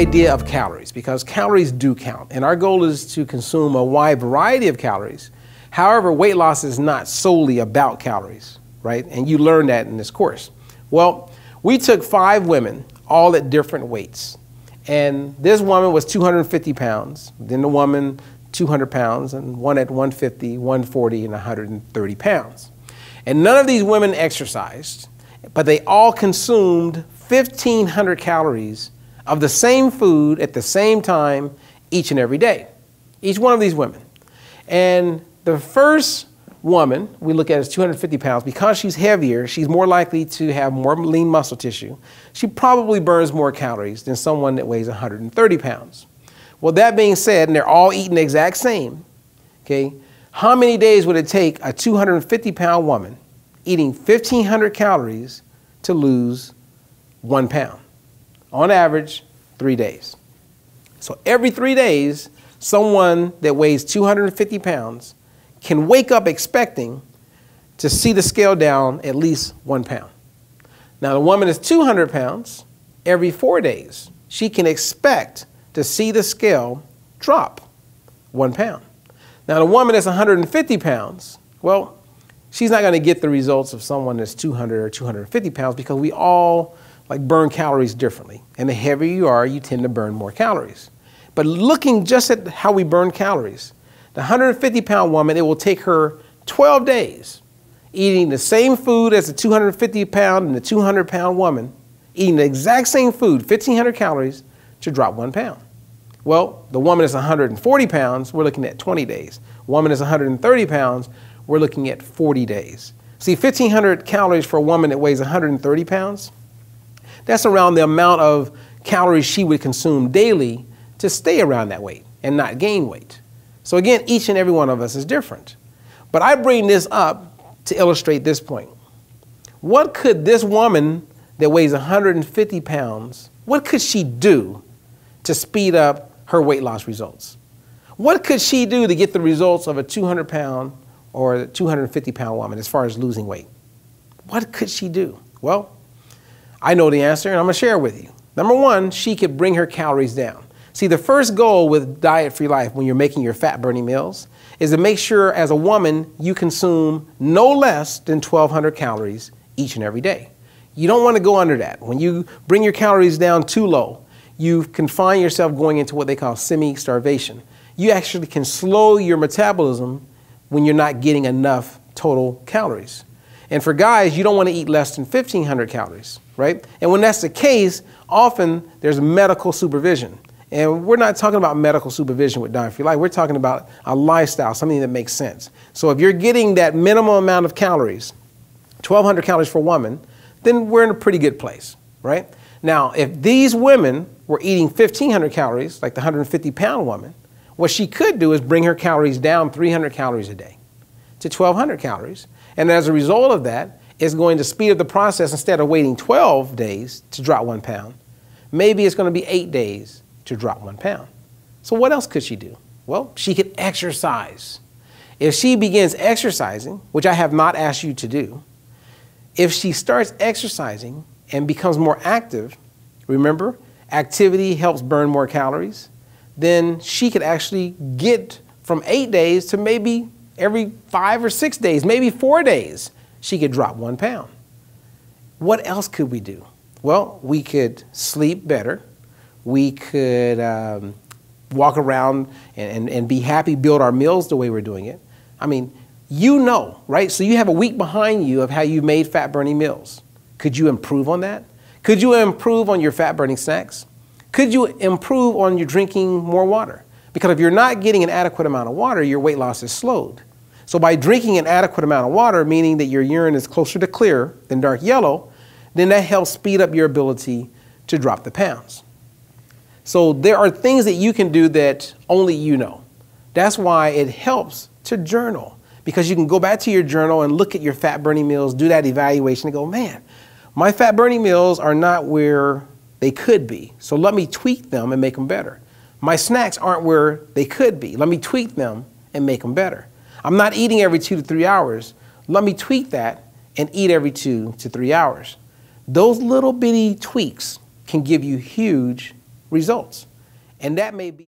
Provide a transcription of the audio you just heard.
idea of calories because calories do count. And our goal is to consume a wide variety of calories. However, weight loss is not solely about calories, right? And you learn that in this course. Well, we took five women, all at different weights. And this woman was 250 pounds, then the woman 200 pounds, and one at 150, 140, and 130 pounds. And none of these women exercised, but they all consumed 1,500 calories of the same food at the same time each and every day. Each one of these women. And the first woman we look at is 250 pounds. Because she's heavier, she's more likely to have more lean muscle tissue. She probably burns more calories than someone that weighs 130 pounds. Well, that being said, and they're all eating the exact same, okay, how many days would it take a 250 pound woman eating 1,500 calories to lose one pound? On average, three days. So every three days, someone that weighs 250 pounds can wake up expecting to see the scale down at least one pound. Now, the woman is 200 pounds every four days. She can expect to see the scale drop one pound. Now, the woman that's 150 pounds, well, she's not going to get the results of someone that's 200 or 250 pounds because we all like burn calories differently. And the heavier you are, you tend to burn more calories. But looking just at how we burn calories, the 150 pound woman, it will take her 12 days eating the same food as the 250 pound and the 200 pound woman, eating the exact same food, 1,500 calories, to drop one pound. Well, the woman is 140 pounds, we're looking at 20 days. Woman is 130 pounds, we're looking at 40 days. See, 1,500 calories for a woman that weighs 130 pounds, that's around the amount of calories she would consume daily to stay around that weight and not gain weight. So again, each and every one of us is different. But I bring this up to illustrate this point. What could this woman that weighs 150 pounds, what could she do to speed up her weight loss results? What could she do to get the results of a 200 pound or 250 pound woman as far as losing weight? What could she do? Well, I know the answer and I'm going to share with you. Number one, she could bring her calories down. See, the first goal with diet free life when you're making your fat burning meals is to make sure as a woman you consume no less than 1,200 calories each and every day. You don't want to go under that. When you bring your calories down too low, you can find yourself going into what they call semi starvation. You actually can slow your metabolism when you're not getting enough total calories. And for guys, you don't want to eat less than 1,500 calories, right? And when that's the case, often there's medical supervision. And we're not talking about medical supervision with Diet Free Life. We're talking about a lifestyle, something that makes sense. So if you're getting that minimum amount of calories, 1,200 calories for a woman, then we're in a pretty good place, right? Now, if these women were eating 1,500 calories, like the 150 pound woman, what she could do is bring her calories down 300 calories a day to 1,200 calories. And as a result of that, it's going to speed up the process instead of waiting 12 days to drop one pound. Maybe it's going to be eight days to drop one pound. So, what else could she do? Well, she could exercise. If she begins exercising, which I have not asked you to do, if she starts exercising and becomes more active, remember, activity helps burn more calories, then she could actually get from eight days to maybe every five or six days, maybe four days, she could drop one pound. What else could we do? Well, we could sleep better we could um, walk around and, and, and be happy, build our meals the way we're doing it. I mean, you know, right? So you have a week behind you of how you made fat burning meals. Could you improve on that? Could you improve on your fat burning snacks? Could you improve on your drinking more water? Because if you're not getting an adequate amount of water, your weight loss is slowed. So by drinking an adequate amount of water, meaning that your urine is closer to clear than dark yellow, then that helps speed up your ability to drop the pounds. So there are things that you can do that only you know. That's why it helps to journal because you can go back to your journal and look at your fat burning meals, do that evaluation and go, man, my fat burning meals are not where they could be. So let me tweak them and make them better. My snacks aren't where they could be. Let me tweak them and make them better. I'm not eating every two to three hours. Let me tweak that and eat every two to three hours. Those little bitty tweaks can give you huge results. And that may be